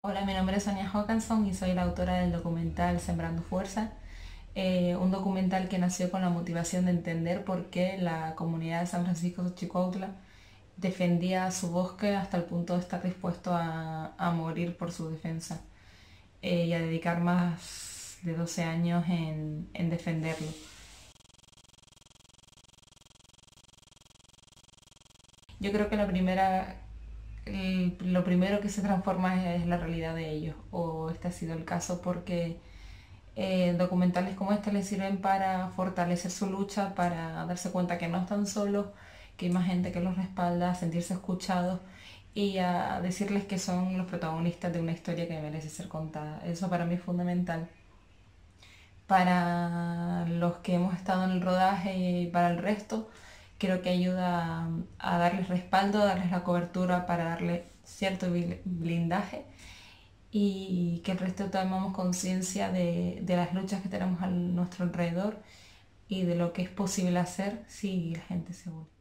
Hola, mi nombre es Sonia Hawkinson y soy la autora del documental Sembrando Fuerza, eh, un documental que nació con la motivación de entender por qué la comunidad de San Francisco de Chicuautla defendía su bosque hasta el punto de estar dispuesto a, morir por su defensa eh, y a dedicar más de 12 años en defenderlo. Yo creo que la primera lo primero que se transforma es, la realidad de ellos, o este ha sido el caso porque eh, documentales como este les sirven para fortalecer su lucha, para darse cuenta que no están solos, que hay más gente que los respalda, sentirse escuchados y a decirles que son los protagonistas de una historia que merece ser contada. Eso para mí es fundamental. Para los que hemos estado en el rodaje y para el resto, creo que ayuda a, darles respaldo, a darles la cobertura para darle cierto blindaje y que el resto tomemos conciencia de, de, las luchas que tenemos a nuestro alrededor y de lo que es posible hacer si la gente se une.